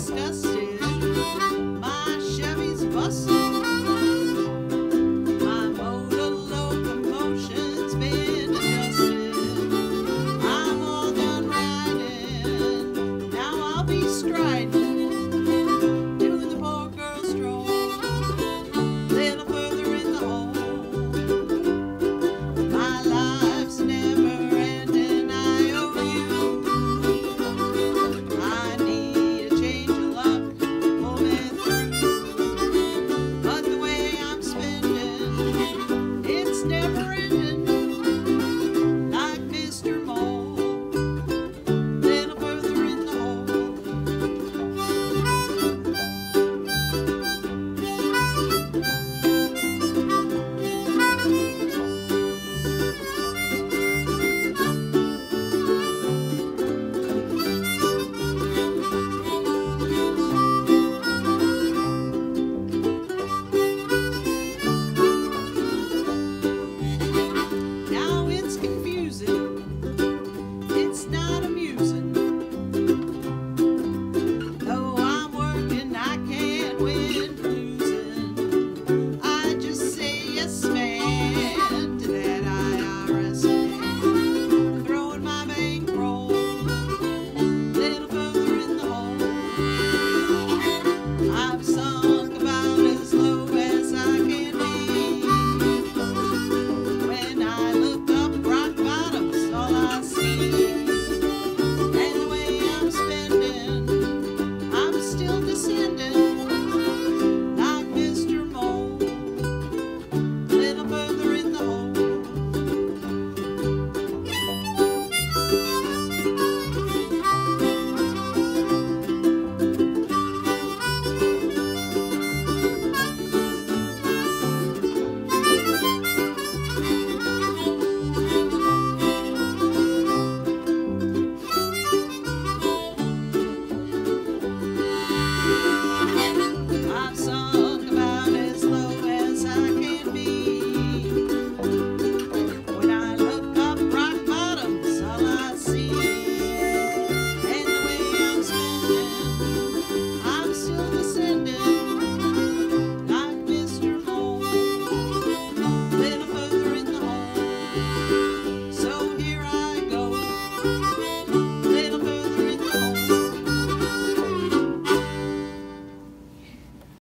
Discuss.